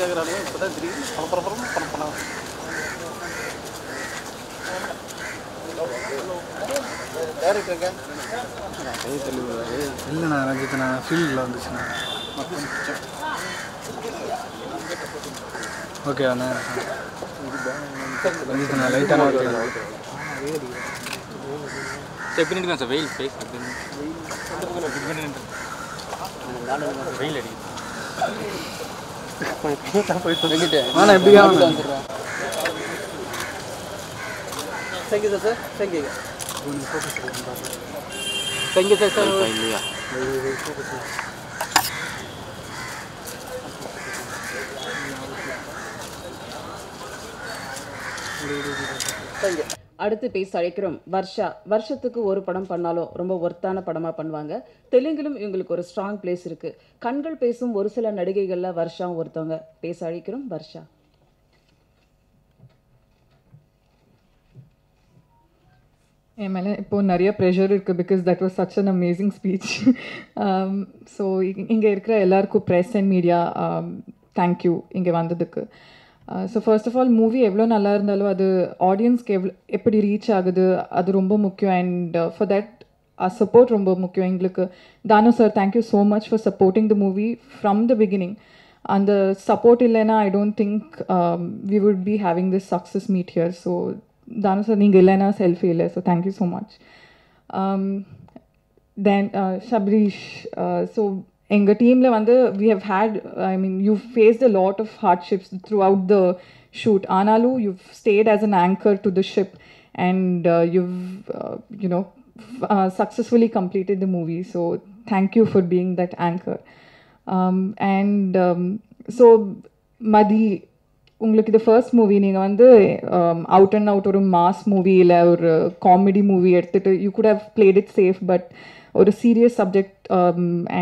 கேட்குறாங்க இப்போ தான் திடீர்னு பரபரப்புறம் பணம் பண்ணாங்க இல்லைண்ணா ரஞ்சித்ண்ணா ஃபீல்டில் வந்துச்சுண்ணா. ஓகே அண்ணா. ரஞ்சித்ண்ணா லைட்டான சரி பின்னாடி சார் வெயில் ஃபேஸ் வெயில் அடி ஆனா எப்படி ஆகணும் thank you sir sir thank you thank you sir sir இல்லையா தேங்க்யூ அடுத்து பேச அழைக்கிறோம் வர்ஷா. வருஷத்துக்கு ஒரு படம் பண்ணாலும் ரொம்ப ஒர்த்தான படமாக பண்ணுவாங்க. தெலுங்கிலும் இவங்களுக்கு ஒரு ஸ்ட்ராங் பிளேஸ் இருக்குது கண்கள் பேசும் ஒரு சில நடிகைகளில் வர்ஷாவும் ஒருத்தவங்க. பேச அழைக்கிறோம் வர்ஷா. என் மேலே இப்போது நிறைய ப்ரெஷர் இருக்குது because that was such an amazing speech so இங்கே இருக்கிற எல்லாருக்கும் press and media thank you இங்கே வந்ததுக்கு. So first of all movie எவ்வளோ நல்லா இருந்தாலும் அது ஆடியன்ஸ்க்கு எவ்வளோ எப்படி ரீச் ஆகுது அது ரொம்ப முக்கியம். அண்ட் ஃபார் தட் சப்போர்ட் ரொம்ப முக்கியம். எங்களுக்கு Thanu sir thank you so much for supporting the movie from the beginning அந்த சப்போர்ட் இல்லைன்னா I don't think we would be having this success meet here so Thanu sir நீங்கள் இல்லைன்னா selfie இல்லை. So thank you so much then Sabarish so எங்கள் டீமில் வந்து we have had I mean you faced a lot of hardships throughout the shoot ஆனாலும் you stayed as an anchor to the ship and you you know successfully completed the movie. So thank you for being that anchor. Um, and um, so Mathi உங்களுக்கு இது first movie நீங்கள் வந்து out and out ஒரு mass movie இல்லை ஒரு comedy movie எடுத்துகிட்டு you could have played it safe but ஒரு serious subject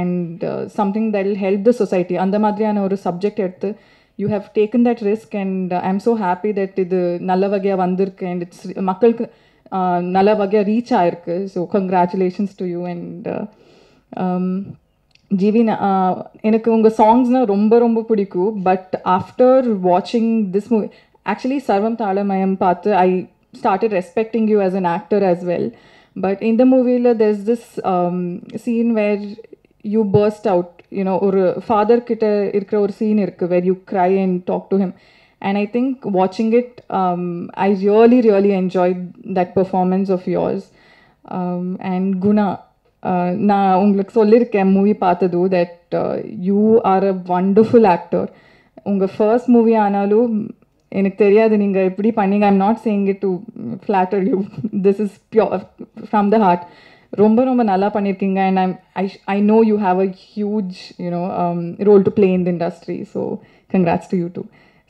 and something that will help the society அந்த மாதிரியான ஒரு சப்ஜெக்ட் எடுத்து you have taken that risk and I am so happy that இது நல்ல வகையாக வந்திருக்கு அண்ட் இட்ஸ் மக்களுக்கு uh, நல்ல வகையாக ரீச் ஆயிருக்கு. So congratulations to you and GV எனக்கு உங்கள் சாங்ஸ்னால் ரொம்ப ரொம்ப பிடிக்கும். பட் ஆஃப்டர் வாட்சிங் this movie actually Sarvam Thaalamayam பார்த்து I started respecting you as an actor as well but இந்த மூவியில் there's this scene where you burst out you know ஒரு ஃபாதர் கிட்ட இருக்கிற ஒரு சீன் இருக்குது where you cry and talk to him And I think watching it, um, I really, really enjoyed that performance of yours. Um, and Guna, uh, நான் உங்களுக்கு சொல்லியிருக்கேன் movie பார்த்தது that you are a wonderful actor உங்கள் first movie ஆனாலும் எனக்கு தெரியாது. நீங்கள் எப்படி பண்ணீங்க. I'm not saying it to flatter you this is pure from the heart ரொம்ப ரொம்ப நல்லா பண்ணியிருக்கீங்க. And I'm I I know you have a huge you know role to play in the industry so congrats to you too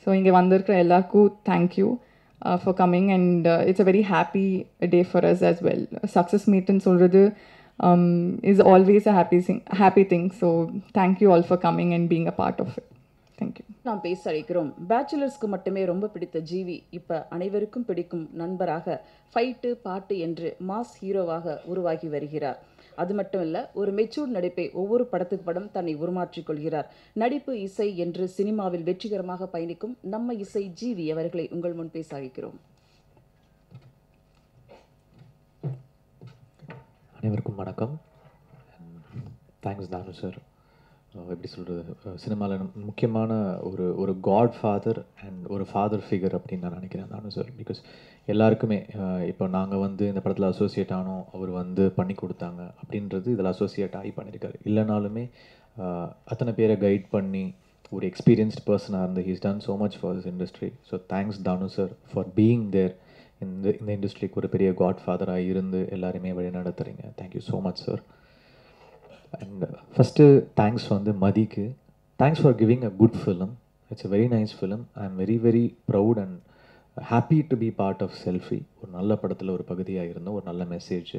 so இங்கே வந்திருக்கிற எல்லாருக்கும் thank you for coming and it's a very happy day for us as well success மீட்னு சொல்கிறது is always a happy thing happy thing so thank you all for coming and being a part of it thank you நாம் பேச அழைக்கிறோம். பேச்சுலர்ஸ்க்கு மட்டுமே ரொம்ப பிடித்த ஜீவி இப்போ அனைவருக்கும் பிடிக்கும் நண்பராக ஃபைட்டு பாட்டு என்று மாஸ் ஹீரோவாக உருவாகி வருகிறார். அது மட்டும் இல்ல ஒரு மெச்சூர்ட் நடிப்பை ஒவ்வொரு படத்துக்கு படம் தன்னை உருமாற்றிக் கொள்கிறார். நடிப்பு இசை என்று சினிமாவில் வெற்றிகரமாக பயணிக்கும் நம்ம இசை ஜீவி அவர்களை உங்கள் முன் பேச அழைக்கிறோம். அனைவருக்கும் வணக்கம். தேங்க்ஸ் தானு சார் எப்படி சொல்கிறது சினிமாவில் முக்கியமான ஒரு ஒரு காட் ஃபாதர் அண்ட் ஒரு ஃபாதர் ஃபிகர் அப்படின்னு நான் நினைக்கிறேன். தானு சார் பிகாஸ் எல்லாருக்குமே இப்போ நாங்கள் வந்து இந்த படத்தில் அசோசியேட் ஆனோம் அவர் வந்து பண்ணி கொடுத்தாங்க அப்படின்றது இதில் அசோசியேட் ஆகி பண்ணியிருக்காரு. இல்லைனாலுமே அத்தனை பேரை கைட் பண்ணி ஒரு எக்ஸ்பீரியன்ஸ்ட் பர்சனாக இருந்து he's done so much for this industry so thanks Thanu sir for being there இந்த இந்த இண்டஸ்ட்ரிக்கு ஒரு பெரிய காட் ஃபாதராக இருந்து எல்லாருமே வழி நடத்துகிறீங்க thank you so much sir and first thanks வந்து மதிக்கு. Thanks for giving a good film it's a very nice film I am very very proud and happy to be part of Selfie ஒரு நல்ல படத்தில் ஒரு பகுதியாக இருந்தோம். ஒரு நல்ல message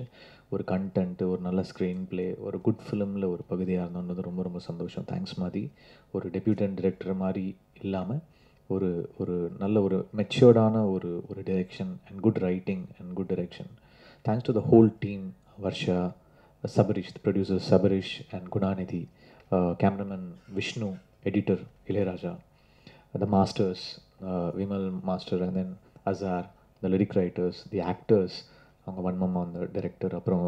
ஒரு கண்டென்ட்டு ஒரு நல்ல ஸ்க்ரீன் ப்ளே ஒரு குட் ஃபிலிமில் ஒரு பகுதியாக இருந்தோன்றது ரொம்ப ரொம்ப சந்தோஷம். தேங்க்ஸ் மாதிரி ஒரு டெபியூட்டன் டிரெக்டர் மாதிரி இல்லாமல் ஒரு ஒரு நல்ல ஒரு மெச்சோர்டான ஒரு ஒரு direction and good writing and good direction thanks to the whole team Varsha Sabarish producer Sabarish and Gunanidhi cameraman Vishnu editor Ilaiyaraaja the masters Vimal master and then Azhar the lyric writers the actors அவங்க வன்மம்மா அந்த director அப்புறம்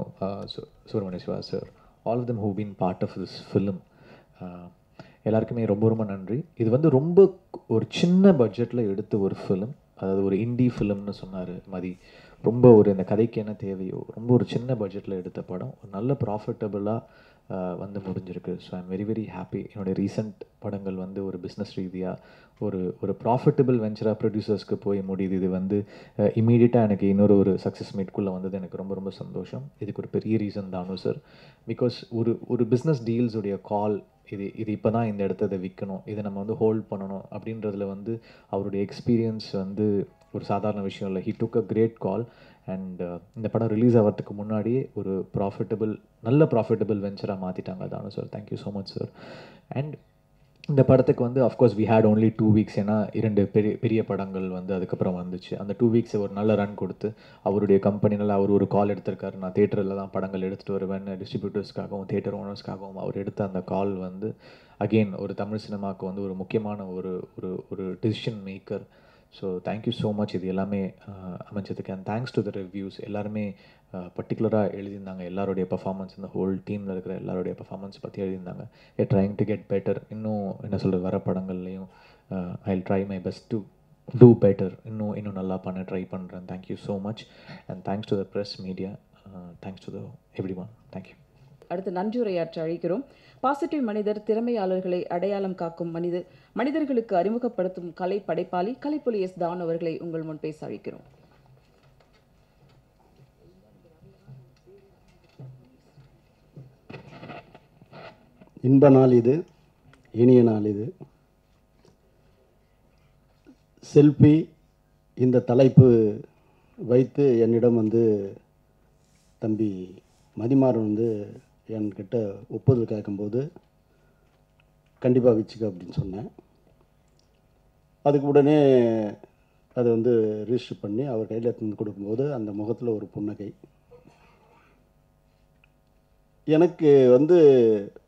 Subramania Siva sir all of them who been part of this film எல்லாருக்குமே ரொம்ப ரொம்ப நன்றி. இது வந்து ரொம்ப ஒரு சின்ன பட்ஜெட்டில் எடுத்த ஒரு ஃபிலிம் அதாவது ஒரு இண்டி ஃபிலிம்னு சொன்னார் மதி. ரொம்ப ஒரு இந்த கதைக்கு என்ன தேவையோ ரொம்ப ஒரு சின்ன பட்ஜெட்டில் எடுத்த படம் ஒரு நல்ல ப்ராஃபிட்டபுளாக வந்து முடிஞ்சிருக்கு. So I'm very very happy என்னுடைய ரீசெண்ட் படங்கள் வந்து ஒரு பிஸ்னஸ் ரீதியாக ஒரு ஒரு ப்ராஃபிட்டபிள் வெஞ்சராக ப்ரொடியூசர்ஸ்க்கு போய் முடியுது. இது வந்து இமீடியட்டாக எனக்கு இன்னொரு ஒரு சக்ஸஸ் மீட்குள்ளே வந்தது. எனக்கு ரொம்ப ரொம்ப சந்தோஷம். இதுக்கு ஒரு பெரிய ரீசன் தானோ சார் பிகாஸ் ஒரு ஒரு பிஸ்னஸ் டீல்ஸுடைய கால் இது இது இப்போ தான் இந்த இடத்த இதை விற்கணும் இதை நம்ம வந்து ஹோல்ட் பண்ணணும். அப்படின்றதுல வந்து அவருடைய எக்ஸ்பீரியன்ஸ் வந்து ஒரு சாதாரண விஷயம் இல்லை. He took a great call and uh, இந்த படம் ரிலீஸ் ஆகிறதுக்கு முன்னாடியே ஒரு ப்ராஃபிட்டபிள் நல்ல ப்ராஃபிட்டபிள் வெஞ்சராக மாற்றிட்டாங்க தானு sir thank you so much sir and இந்த படத்துக்கு வந்து of course we had only two weeks ஏன்னா இரண்டு பெரிய பெரிய படங்கள் வந்து அதுக்கப்புறம் வந்துச்சு. அந்த டூ வீக்ஸ் ஒரு நல்ல ரன் கொடுத்து அவருடைய கம்பெனியில் அவர் ஒரு கால் எடுத்திருக்காரு. நான் தேட்டரில் தான் படங்கள் எடுத்துகிட்டு வருவேன். டிஸ்ட்ரிபியூட்டர்ஸ்க்காகவும் தேட்டர் ஓனர்ஸ்க்காகவும் அவர் எடுத்த அந்த கால் வந்து அகெயின் ஒரு தமிழ் சினிமாவுக்கு வந்து ஒரு முக்கியமான ஒரு ஒரு ஒரு decision maker so thank you so much இது எல்லாமே அமைச்சதுக்கு and thanks to the reviews எல்லாருமே பர்டிகுலராக எழுதியிருந்தாங்க. எல்லாருடைய பர்ஃபார்மன்ஸ் இந்த ஹோல் டீமில் இருக்கிற எல்லாருடைய பர்ஃபார்மன்ஸ் பற்றி எழுதியிருந்தாங்க. I trying to get better இன்னும் என்ன சொல்கிறது வர படங்கள்லையும் I try my best to do better இன்னும் இன்னும் நல்லா பண்ண ட்ரை பண்ணுறேன் thank you so much and thanks to the press media thanks to the everyone thank you அடுத்து நன்றியுரையாற்ற அழைக்கிறோம். பாசிட்டிவ் மனிதர் திறமையாளர்களை அடையாளம் காக்கும் மனிதர் மனிதர்களுக்கு அறிமுகப்படுத்தும் கலை படைப்பாளி கலைப்புலி எஸ் தான் அவர்களை உங்கள் முன் பேச அழைக்கிறோம். இன்ப நாள் இது இனிய நாள் இது. செல்ஃபி இந்த தலைப்பு வைத்து என்னிடம் வந்து தம்பி மதிமாறன் வந்து என்கிட்ட ஒப்புதல் கேட்கும்போது கண்டிப்பாக வச்சுக்க அப்படின்னு சொன்னேன். அதுக்கு உடனே அதை வந்து ரிஜிஸ்டர் பண்ணி அவர் கையில் எடுத்து கொடுக்கும்போது அந்த முகத்தில் ஒரு புன்னகை. எனக்கு வந்து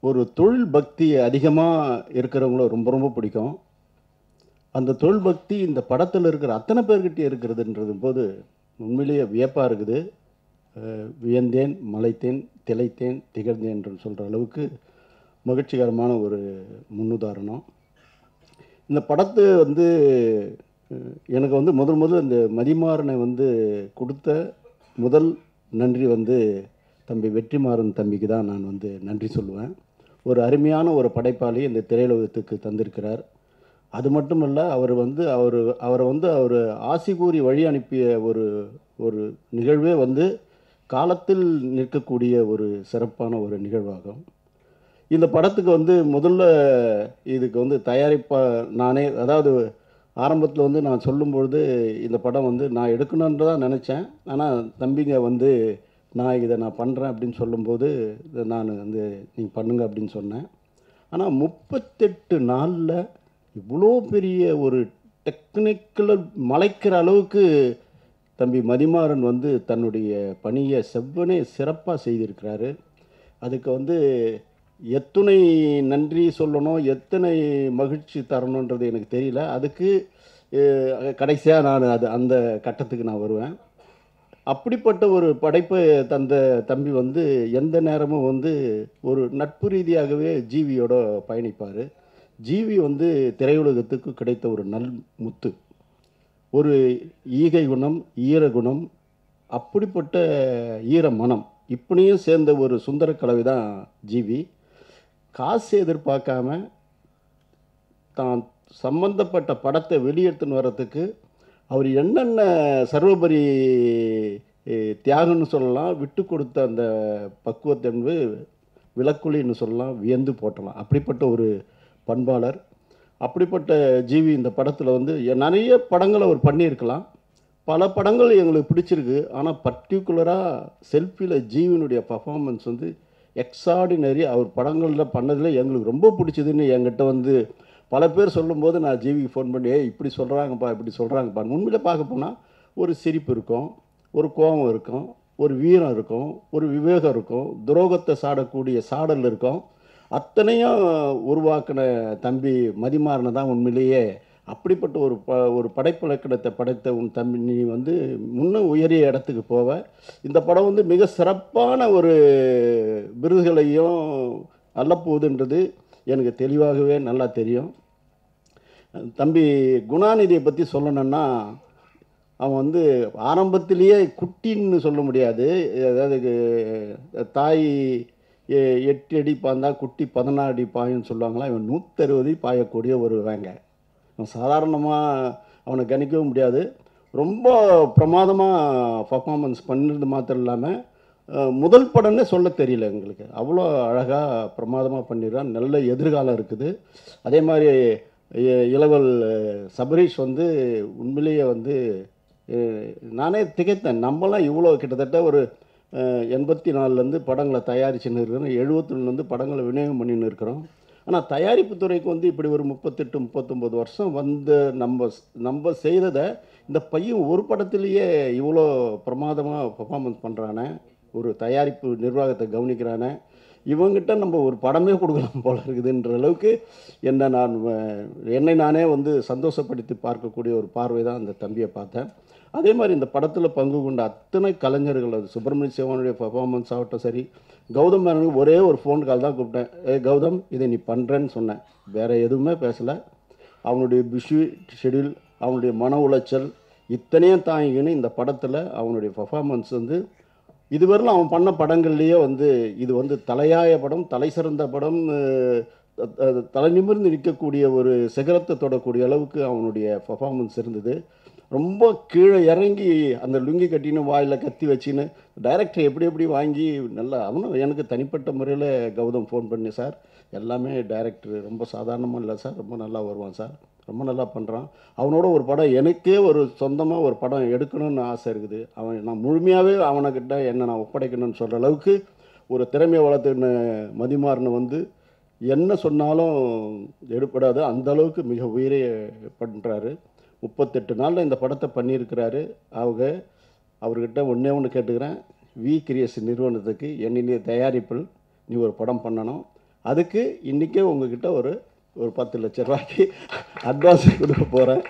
ஒரு தொழில் பக்தி அதிகமாக இருக்கிறவங்கள ரொம்ப ரொம்ப பிடிக்கும். அந்த தொழில் பக்தி இந்த படத்தில் இருக்கிற அத்தனை பேர்கிட்டே இருக்கிறதுன்றது போது உண்மையிலேயே வியப்பாக இருக்குது. வியந்தேன் மலைத்தேன் திளைத்தேன் திகழ்ந்தேன் என்று சொல்கிற அளவுக்கு மகிழ்ச்சிகரமான ஒரு முன்னுதாரணம். இந்த படத்து வந்து எனக்கு வந்து முதல் முதல் இந்த மதிமாறனை வந்து கொடுத்த முதல் நன்றி வந்து தம்பி வெற்றிமாறன் தம்பிக்கு தான் நான் வந்து நன்றி சொல்லுவேன். ஒரு அருமையான ஒரு படைப்பாளி இந்த திரையுலகத்துக்கு தந்திருக்கிறார். அது மட்டும் அவர் வந்து அவர் அவரை வந்து அவர் ஆசி கூறி வழி அனுப்பிய ஒரு ஒரு நிகழ்வே வந்து காலத்தில் நிற்கக்கூடிய ஒரு சிறப்பான ஒரு நிகழ்வாகும். இந்த படத்துக்கு வந்து முதல்ல இதுக்கு வந்து தயாரிப்பா நானே அதாவது ஆரம்பத்தில் வந்து நான் சொல்லும்பொழுது இந்த படம் வந்து நான் எடுக்கணுன்னு தான் நினச்சேன். ஆனால் தம்பிங்க வந்து நான் இதை நான் பண்ணுறேன் அப்படின்னு சொல்லும்போது இதை நான் வந்து நீங்கள் பண்ணுங்க அப்படின்னு சொன்னேன். ஆனால் முப்பத்தெட்டு நாளில் இவ்வளோ பெரிய ஒரு டெக்னிக்கல் மலைக்கிற அளவுக்கு தம்பி மதிமாறன் வந்து தன்னுடைய பணியை செவ்வனே சிறப்பாக செய்திருக்கிறாரு. அதுக்கு வந்து எத்தனை நன்றி சொல்லணும் எத்தனை மகிழ்ச்சி தரணுன்றது எனக்கு தெரியல. அதுக்கு கடைசியாக நான் அது அந்த கட்டத்துக்கு நான் வருவேன். அப்படிப்பட்ட ஒரு படைப்பை தந்த தம்பி வந்து எந்த நேரமும் வந்து ஒரு நட்பு ரீதியாகவே ஜீவியோட பயணிப்பார். ஜீவி வந்து திரையுலகத்துக்கு கிடைத்த ஒரு நல் முத்து. ஒரு ஈகை குணம் ஈர குணம் அப்படிப்பட்ட ஈர மனம் இப்படியும் சேர்ந்த ஒரு சுந்தர கலவை தான் ஜீவி. காசு எதிர்பார்க்காம தான் சம்பந்தப்பட்ட படத்தை வெளியெடுத்துன்னு வர்றதுக்கு அவர் என்னென்ன சர்வபரி தியாகம்னு சொல்லலாம் விட்டு கொடுத்த அந்த பக்குவத்தை என்பது விளக்குலின்னு சொல்லலாம் வியந்து போட்டலாம் அப்படிப்பட்ட ஒரு பண்பாளர். அப்படிப்பட்ட ஜீவி இந்த படத்தில் வந்து நிறைய படங்கள் அவர் பண்ணியிருக்கலாம். பல படங்கள் எங்களுக்கு பிடிச்சிருக்கு. ஆனால் பர்டிகுலராக செல்ஃபியில் ஜீவினுடைய பர்ஃபார்மன்ஸ் வந்து எக்ஸார்டினரி அவர் படங்களில் பண்ணதில் எங்களுக்கு ரொம்ப பிடிச்சதுன்னு என்கிட்ட வந்து பல பேர் சொல்லும்போது நான் ஜீவிக்கு ஃபோன் பண்ணி ஏ இப்படி சொல்கிறாங்கப்பா இப்படி சொல்கிறாங்கப்பா உண்மையில் பார்க்க போனால் ஒரு சிரிப்பு இருக்கும் ஒரு கோபம் இருக்கும் ஒரு வீரம் இருக்கும் ஒரு விவேகம் இருக்கும் துரோகத்தை சாடக்கூடிய சாடல் இருக்கும். அத்தனையும் உருவாக்கின தம்பி மதிமாறனை தான் உண்மையிலேயே அப்படிப்பட்ட ஒரு ப ஒரு படைப்பிலக்கணத்தை படைத்த உன் தம்பி. நீ வந்து முன்னும் உயரிய இடத்துக்கு போவ. இந்த படம் வந்து மிக சிறப்பான ஒரு விருதுகளையும் அல்லப்போகுதுன்றது எனக்கு தெளிவாகவே நல்லா தெரியும். தம்பி குணாநிதியை பற்றி சொல்லணும்னா அவன் வந்து ஆரம்பத்திலேயே குட்டின்னு சொல்ல முடியாது. அதாவது தாய் எட்டு அடி பாய்ந்தா குட்டி பதினாறு அடி பாயும்னு சொல்லுவாங்களா? இவன் நூற்றறுபது பாயக்கூடிய ஒரு வேங்க இவன் சாதாரணமாக அவனை கணிக்கவும் முடியாது. ரொம்ப பிரமாதமாக பர்ஃபாமன்ஸ் பண்ணது மாத்திரம் இல்லாமல் முதல் படம்னே சொல்ல தெரியல எங்களுக்கு. அவ்வளோ அழகாக பிரமாதமாக பண்ணிடுறான். நல்ல எதிர்காலம் இருக்குது. அதே மாதிரி இளவல் சபரீஷ் வந்து உண்மையிலேயே வந்து நானே திகைத்தேன். நம்மளாம் இவ்வளோ கிட்டத்தட்ட ஒரு எண்பத்தி நாலுலேருந்து படங்களை தயாரிச்சுன்னு இருக்கிறோம். எழுபத்தொன்னுலேருந்து படங்களை விநியோகம் பண்ணின்னு இருக்கிறோம். ஆனால் தயாரிப்பு துறைக்கு வந்து இப்படி ஒரு முப்பத்தெட்டு முப்பத்தொம்போது வருஷம் வந்து நம்ம நம்ம செய்ததை இந்த பையன் ஒரு படத்துலேயே இவ்வளோ பிரமாதமாக பர்ஃபாமன்ஸ் பண்ணுறானே ஒரு தயாரிப்பு நிர்வாகத்தை கவனிக்கிறானே இவங்கிட்ட நம்ம ஒரு படமே கொடுக்கலாம் போல இருக்குதுன்ற அளவுக்கு என்னை நான் என்னை நானே வந்து சந்தோஷப்படுத்தி பார்க்கக்கூடிய ஒரு பார்வை தான் அந்த தம்பியை பார்த்தேன். அதே மாதிரி இந்த படத்தில் பங்கு கொண்ட அத்தனை கலைஞர்கள் அது சுப்பிரமணிய சிவனுடைய பர்ஃபார்மன்ஸ் ஆகட்டும் சரி கௌதம் மேனனுக்கு ஒரே ஒரு ஃபோன் கால் தான் கூப்பிட்டேன். ஏ கௌதம் இதை நீ பண்ணுறேன்னு சொன்னேன். வேறு எதுவுமே பேசலை. அவனுடைய பிஸி ஷெடியூல் அவனுடைய மன உளைச்சல் இத்தனையும் தாங்கிக்கின்னு இந்த படத்தில் அவனுடைய பர்ஃபார்மன்ஸ் வந்து இதுவரையிலும் அவன் பண்ண படங்கள்லேயே வந்து இது வந்து தலையாய படம் தலை சிறந்த படம் தலை நிமிர்ந்து நிற்கக்கூடிய ஒரு சிகரத்தை தொடக்கூடிய அளவுக்கு அவனுடைய பர்ஃபார்மன்ஸ் இருந்தது. ரொம்ப கீழே இறங்கி அந்த லுங்கி கட்டின்னு வாயில் கத்தி வச்சின்னு டைரக்டர் எப்படி எப்படி வாங்கி நல்லா அவனும் எனக்கு தனிப்பட்ட முறையில் கௌதம் ஃபோன் பண்ணி சார் எல்லாமே டைரக்டர் ரொம்ப சாதாரணமாக இல்லை சார் ரொம்ப நல்லா வருவான் சார். ரொம்ப நல்லா பண்ணுறான் அவனோட ஒரு படம் எனக்கே ஒரு சொந்தமாக ஒரு படம் எடுக்கணும்னு ஆசை இருக்குது. அவன் நான் முழுமையாகவே அவனைக்கிட்ட என்னை நான் ஒப்படைக்கணும்னு சொல்கிற அளவுக்கு ஒரு திறமையை வளர்த்துன்னு மதிமாறனை வந்து என்ன சொன்னாலும் எடுப்படாது. அந்த அளவுக்கு மிக உயிரை பண்ணுறாரு முப்பத்தெட்டு நாளில் இந்த படத்தை பண்ணியிருக்கிறாரு. அவங்க அவர்கிட்ட ஒன்றே ஒன்று கேட்டுக்கிறேன். வி கிரியேஷன் நிறுவனத்துக்கு என்னுடைய தயாரிப்பில் நீ ஒரு படம் பண்ணணும். அதுக்கு இன்றைக்கே உங்ககிட்ட ஒரு ஒரு பத்து லட்ச ரூபாய்க்கு அட்வான்ஸ் கொடுக்க போகிறேன்